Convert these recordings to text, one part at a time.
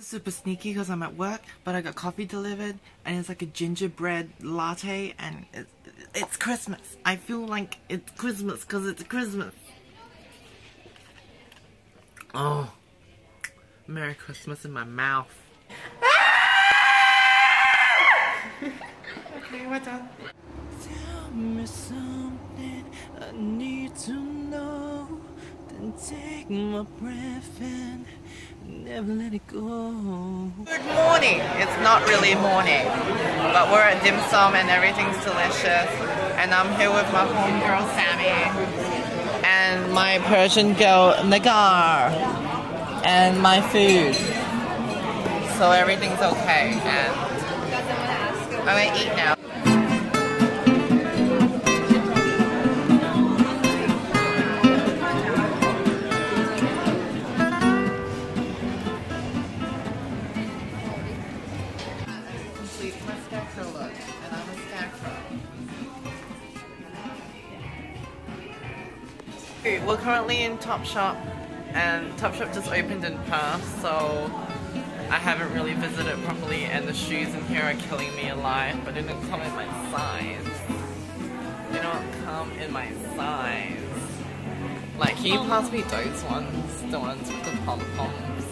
super sneaky because I'm at work, but I got coffee delivered and it's like a gingerbread latte and it's, it's Christmas. I feel like it's Christmas because it's Christmas. Oh, Merry Christmas in my mouth. okay, we're done. Tell me something I need to know. Then take my breath and never let it go. Good morning. It's not really morning, but we're at dim sum and everything's delicious. And I'm here with my homegirl Sammy and my Persian girl Nagar and my food. So everything's okay and I'm gonna eat now. Currently in Topshop, and Topshop just opened in Perth, so I haven't really visited properly, and the shoes in here are killing me alive, but they didn't come in my size. They don't come in my size. Like, can you pass me those ones? The ones with the pom-poms?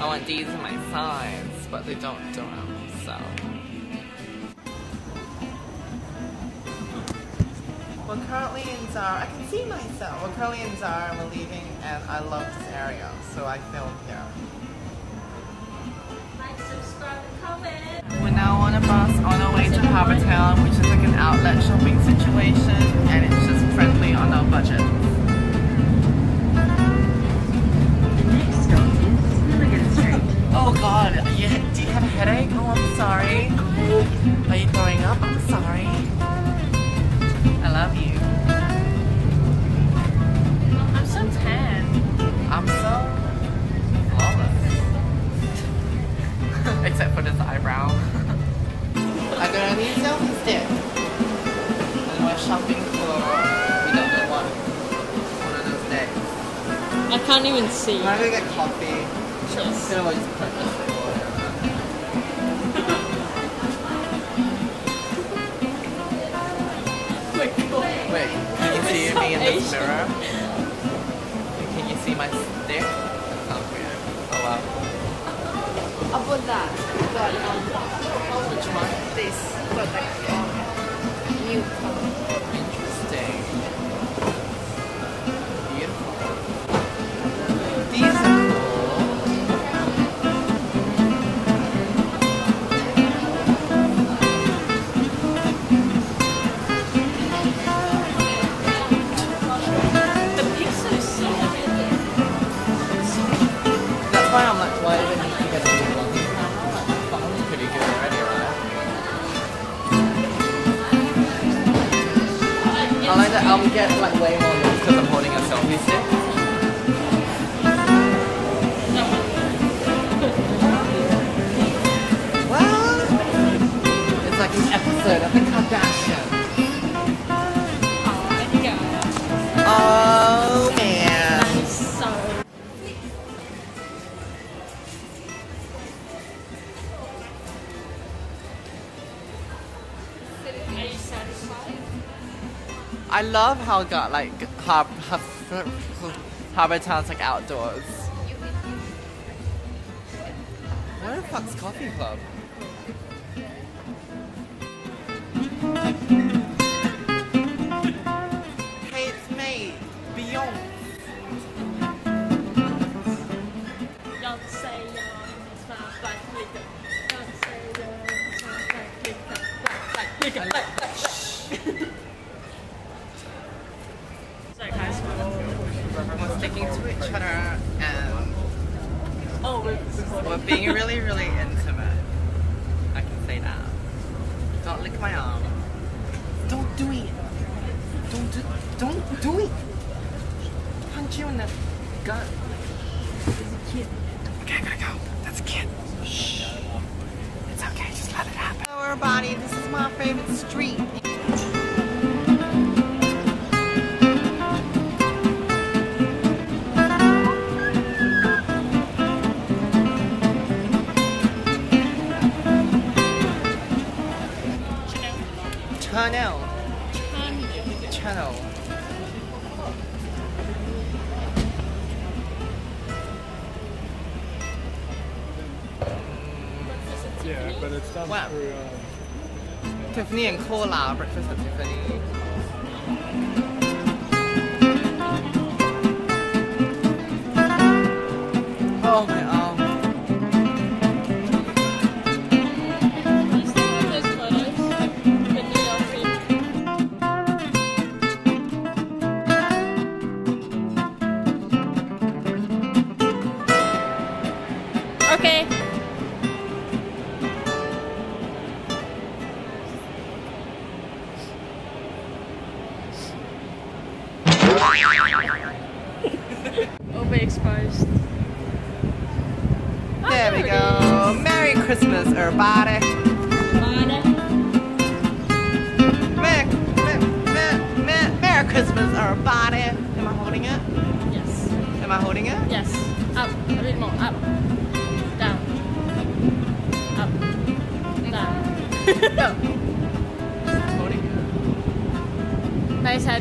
I want these in my size, but they don't do them, so. We're currently in Zara. I can see myself. We're currently in Zara and we're leaving, and I love this area, so I filmed here. Like, subscribe, and comment. We're now on a bus on our way to Harbour Town, which is like an outlet shopping situation, and it's just friendly on our budget. The next stop is Milligan Street. Oh god, you, do you have a headache? Oh, I'm sorry. Are you throwing up? I'm sorry. I love you. I'm so tan. I'm so flawless. Except for this eyebrow. I got a new selfie stick. And we're shopping for we don't know what. One of those days. I can't even see. I'm gonna get coffee. Yes. You know just put mirror? Can you see my stick? That sounds weird. Oh wow. Up on that, but um, Which one? this, but like get like way more looks because I'm holding a selfie stick. Well, it's like an episode of The Kardashians. Love how got like Harbour Town's like outdoors. Where the fuck's Coffee Club? We're we're being really, really intimate. I can say that. Don't lick my arm. Don't do it. Don't do, don't do it. Punch you in the gut. Okay, I gotta go. That's a kid. Shh. It's okay. Just let it happen. Hello, everybody. This is my favorite street. Tiffany and Cola, breakfast at Tiffany. Overexposed. Oh, There we go. Merry Christmas, everybody. Merry, Merry, Merry, Christmas, everybody. Am I holding it? Yes. Am I holding it? Yes. Up. A bit more. Up. Down. Up. Down. Go. Holding it. 睇晒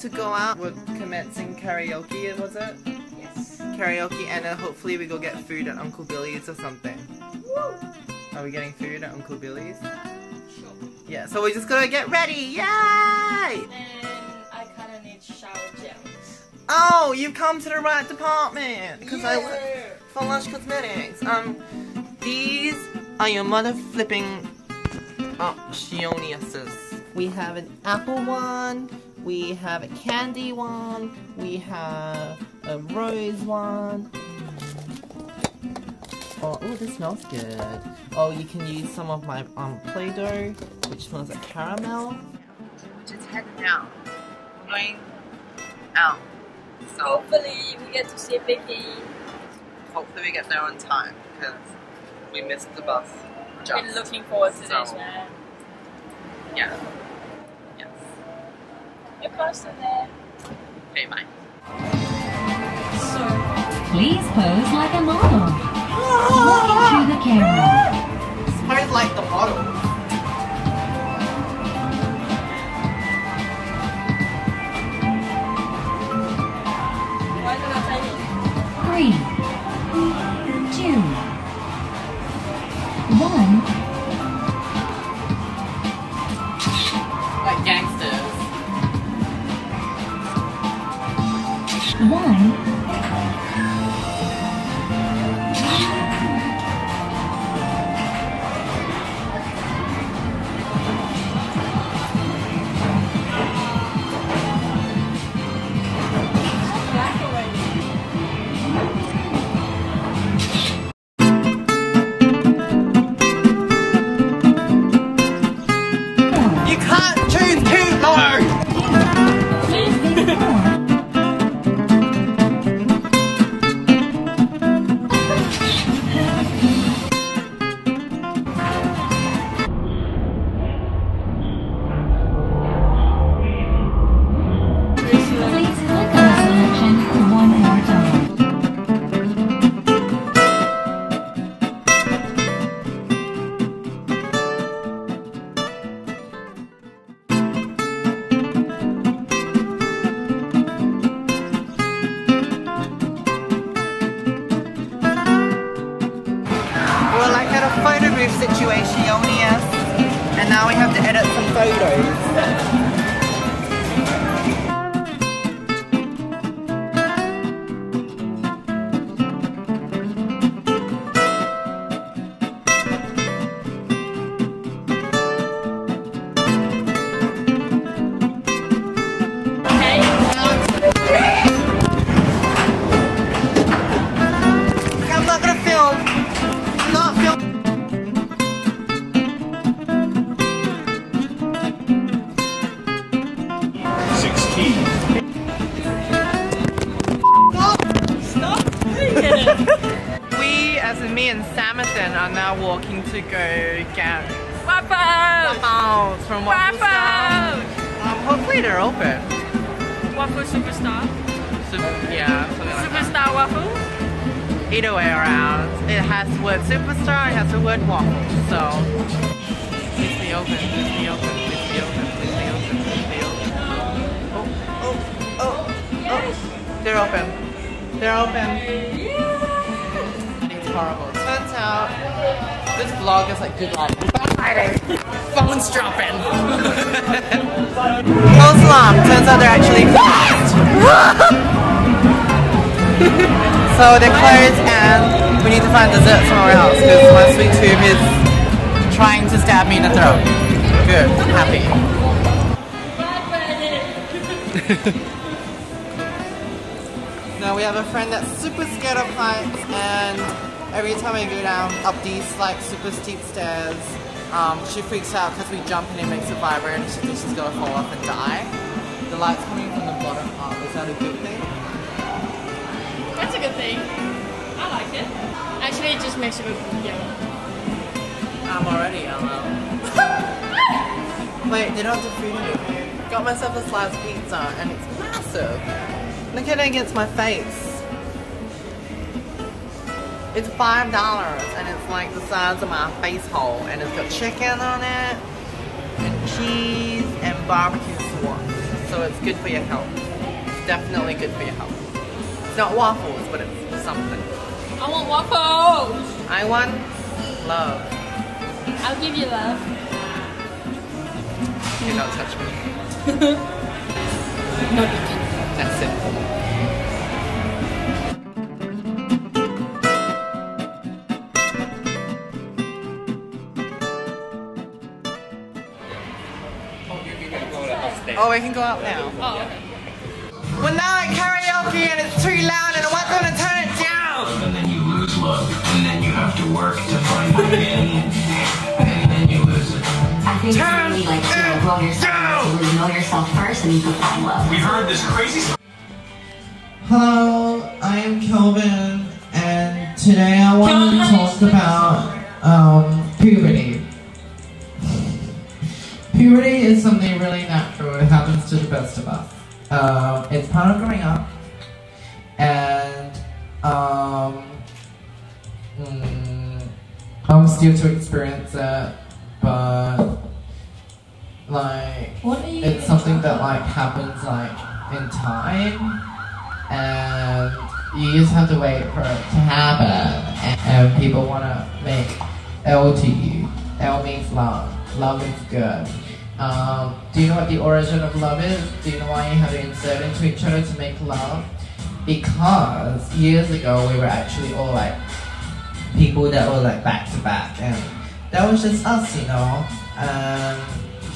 to go out. We're commencing karaoke, was it? Yes. Karaoke, and then hopefully we go get food at Uncle Billy's or something. Are we getting food at Uncle Billy's? Sure. Yeah, so we're just gonna get ready. Yay! And I kind of need shower gel. Oh, you've come to the right department because I went for Lush Cosmetics. Um, these are your mother flipping oh, Shioniuses. We have an apple one, we have a candy one, we have a rose one. Oh, oh, this smells good. Oh, you can use some of my um Play-Doh, which smells like caramel. Just heading out. We're going out. So Hopefully we get to see Vicky. hopefully we get there on time because we missed the bus. Just. Been looking forward to this, man. Yeah. Yes. You're close to there. Okay, bye. So, Please pose like a model. Look into the camera. Pose like the me and Samathan, are now walking to go get Waffles! waffles from Waffle Star. Waffles! Um, hopefully they're open. Waffle superstar. Super, yeah, something like. Superstar waffle. Either way around, it has the word superstar, it has the word waffle. So, please be open, please be open, please be open, please be open, please be open. Oh, oh, oh, oh. They're open. They're open. Horrible. Turns out, this vlog is like good lighting. Bad. Phones dropping. False alarm. Turns out they're actually closed. so they're closed and we need to find dessert somewhere else because my sweet tooth is trying to stab me in the throat. Good. Happy. Now we have a friend that's super scared of heights and every time I go down up these like super steep stairs, um, she freaks out because we jump and it makes it vibrate and she thinks she's gonna fall off and die. The light's coming from the bottom up, is that a good thing? That's a good thing. I like it. Actually, it just makes it look yellow. I'm already yellow. Wait, they don't have to feed me. Got myself a slice pizza and it's massive. Look at it against my face. It's five dollars and it's like the size of my face hole and it's got chicken on it and cheese and barbecue sauce. So it's good for your health. It's definitely good for your health. It's not waffles, but it's something. I want waffles! I want love. I'll give you love. Do not touch me. No, you can. That's it. Oh, we can go out now. Oh, okay. Well, now at karaoke and it's too loud and I'm gonna turn it down. and then you lose love, and then you have to work to find it again, and then you lose it. I think you Turn really like to it know yourself. down. To know yourself first and you can find love. We heard this crazy Hello, I am Kelvin, and today I want to talk about um, puberty. Puberty is something really natural. To the best of us. Um, it's part of growing up, and um, mm, I'm still to experience it, but like What are you it's something that like happens like in time. And you just have to wait for it to happen. And, and people want to make L to you. L means love. Love is good um, do you know what the origin of love is? Do you know why you have to insert into each other to make love? Because years ago we were actually all like people that were like back to back and that was just us you know? Um,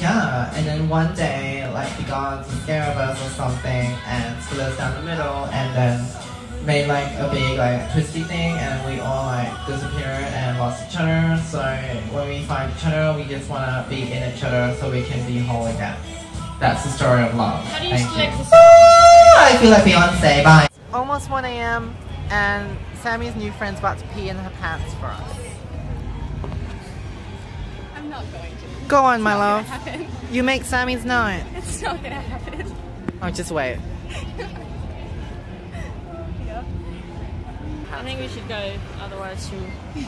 yeah, and then one day, like the gods were scared of us or something, and split us down the middle, and then made like a big like twisty thing, and we all like disappeared and lost each other. So when we find each other, we just wanna be in each other so we can be whole again. That's the story of love. How do you Thank select this? Ah, I feel like Beyonce. Bye. Almost 1 a.m. and Sammy's new friend's about to pee in her pants for us. I'm not going to. Go on, my love. Happen. You make Sammy's night. It's not gonna happen. Oh, just wait. I think we should go, otherwise she'll